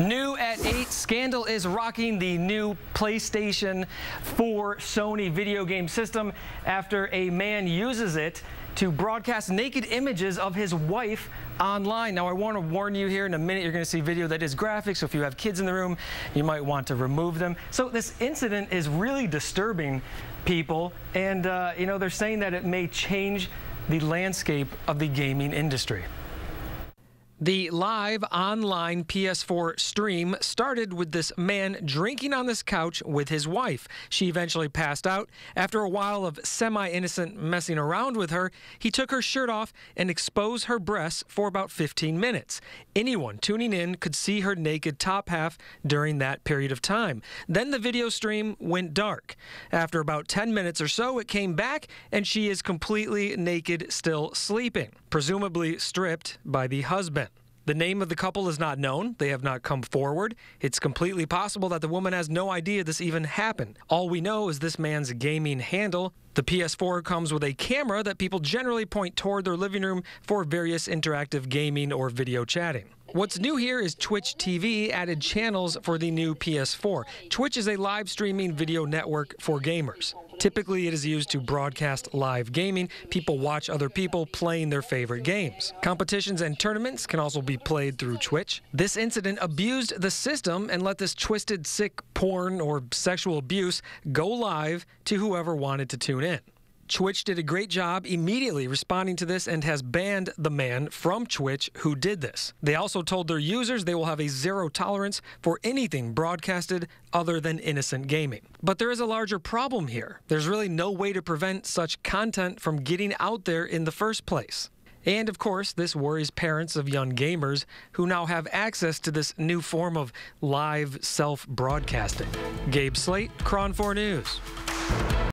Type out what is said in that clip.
New at 8, Scandal is rocking the new PlayStation 4 Sony video game system after a man uses it to broadcast naked images of his wife online. Now, I want to warn you here in a minute, you're going to see video that is graphic, so if you have kids in the room, you might want to remove them. So this incident is really disturbing people, and, uh, you know, they're saying that it may change the landscape of the gaming industry. The live online PS4 stream started with this man drinking on this couch with his wife. She eventually passed out. After a while of semi innocent messing around with her, he took her shirt off and exposed her breasts for about 15 minutes. Anyone tuning in could see her naked top half during that period of time. Then the video stream went dark. After about 10 minutes or so, it came back and she is completely naked, still sleeping, presumably stripped by the husband. The name of the couple is not known. They have not come forward. It's completely possible that the woman has no idea this even happened. All we know is this man's gaming handle. The PS4 comes with a camera that people generally point toward their living room for various interactive gaming or video chatting. What's new here is Twitch TV added channels for the new PS4. Twitch is a live streaming video network for gamers. Typically, it is used to broadcast live gaming. People watch other people playing their favorite games. Competitions and tournaments can also be played through Twitch. This incident abused the system and let this twisted, sick porn or sexual abuse go live to whoever wanted to tune in. Twitch did a great job immediately responding to this and has banned the man from Twitch who did this. They also told their users they will have a zero tolerance for anything broadcasted other than innocent gaming. But there is a larger problem here. There's really no way to prevent such content from getting out there in the first place. And of course, this worries parents of young gamers who now have access to this new form of live self broadcasting. Gabe Slate, KRON 4 News.